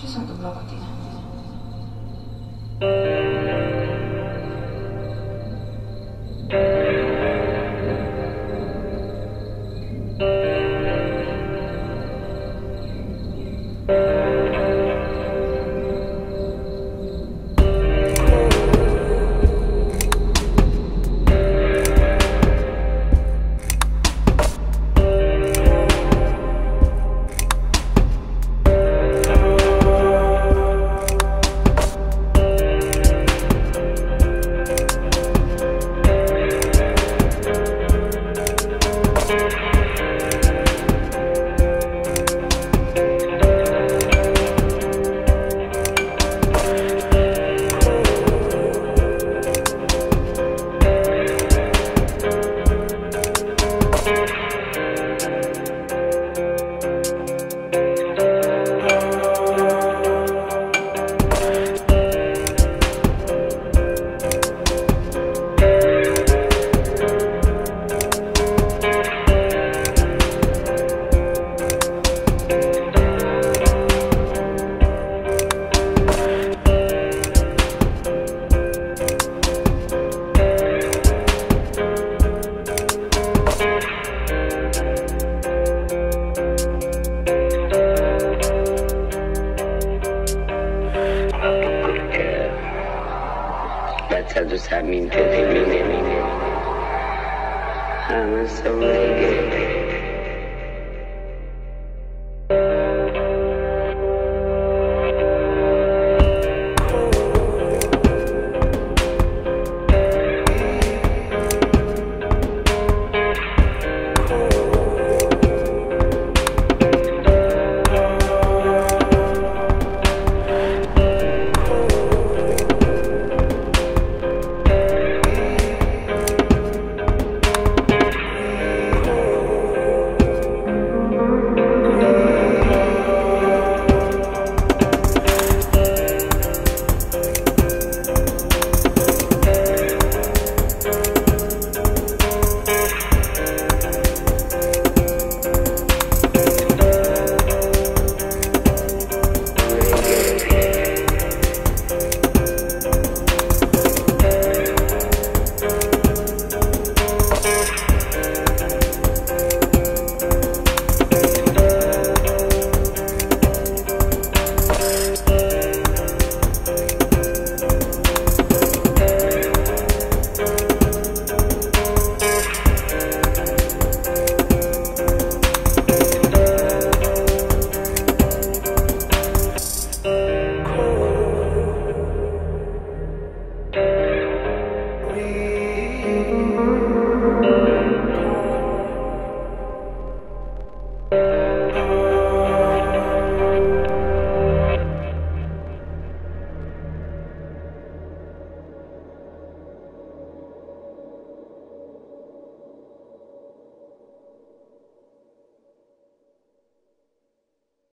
Ce s-a întâmplat cu tine? Battato sa minte di mine. I'm so